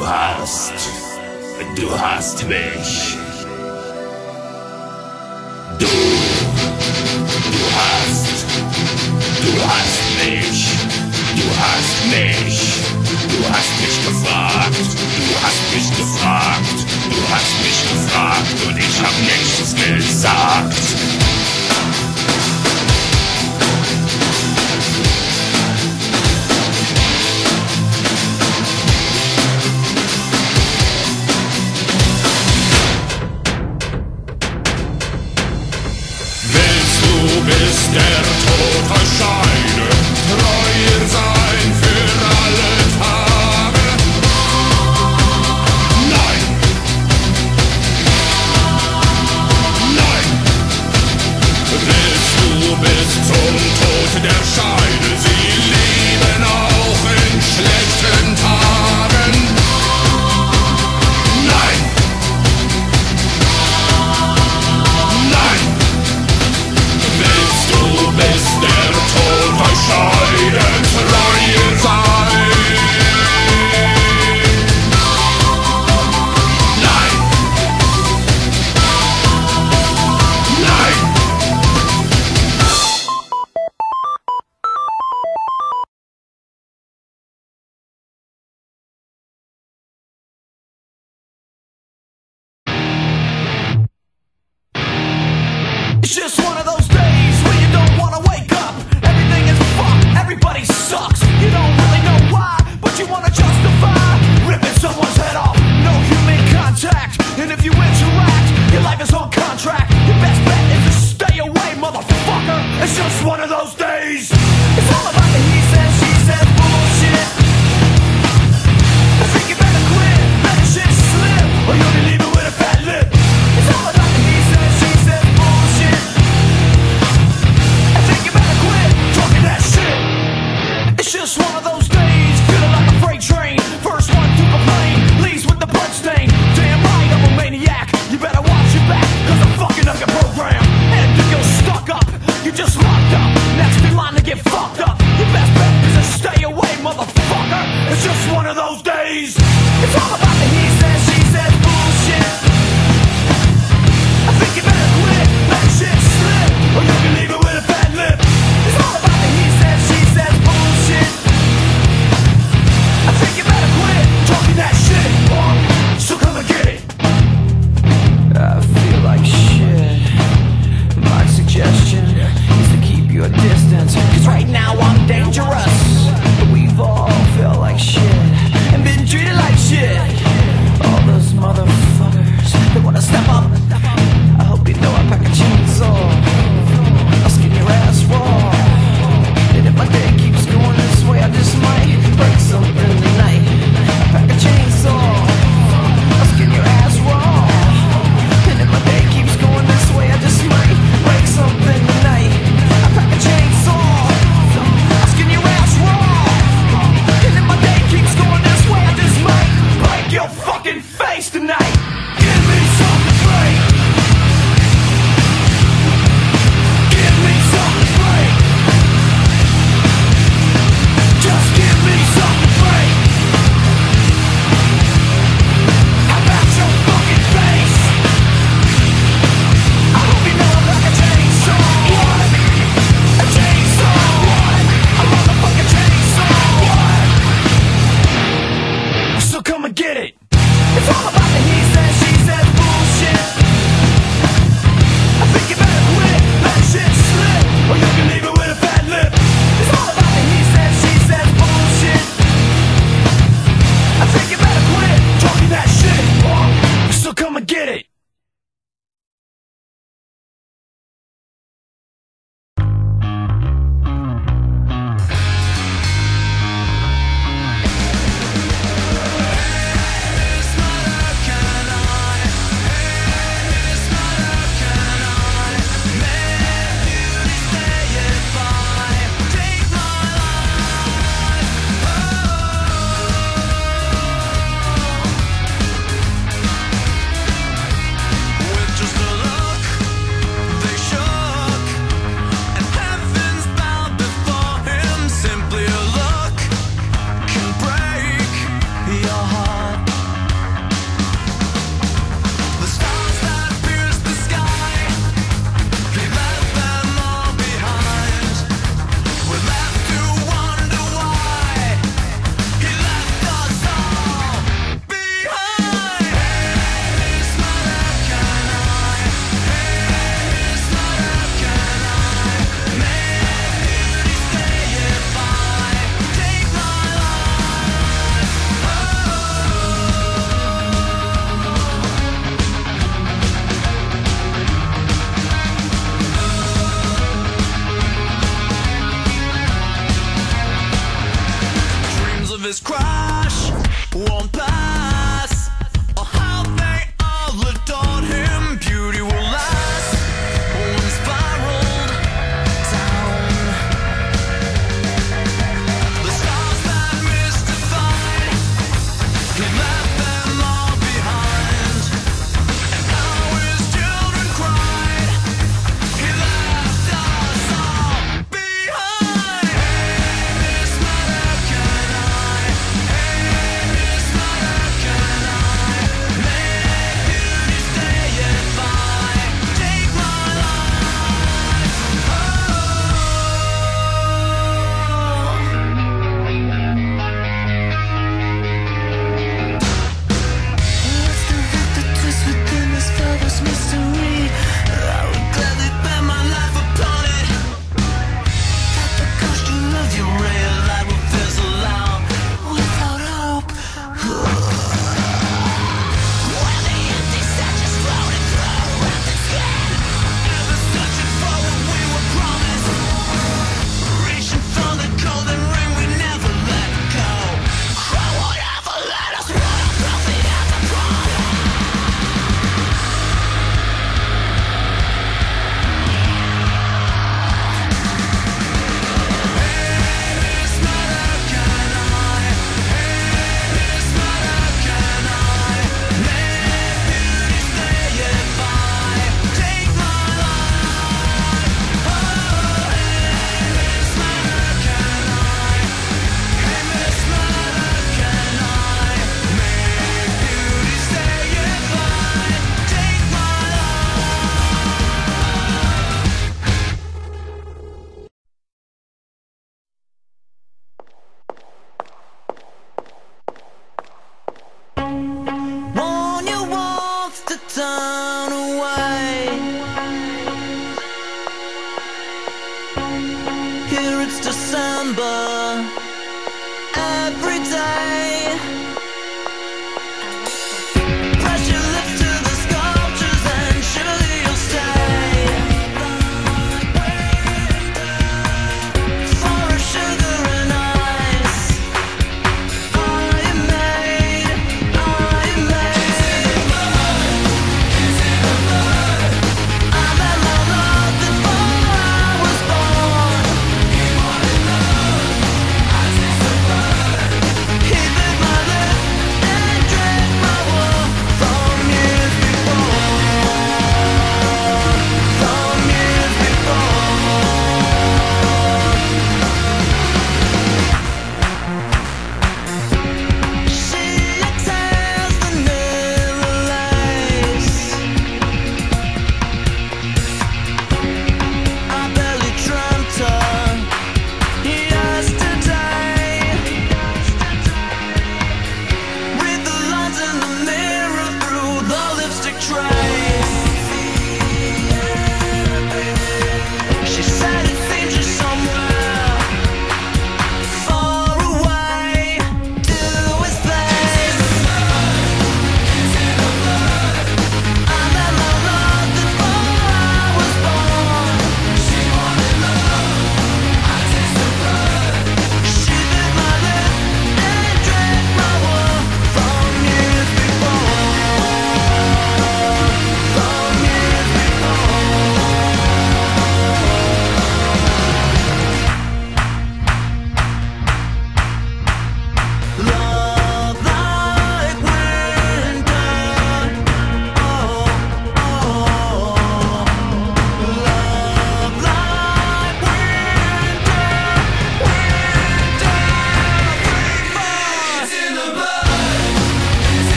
Du hast, du hast mich. Du, du hast, du hast mich. Du hast mich, du hast mich gefragt. Du hast mich gefragt, du hast mich gefragt und ich hab nichts gesagt.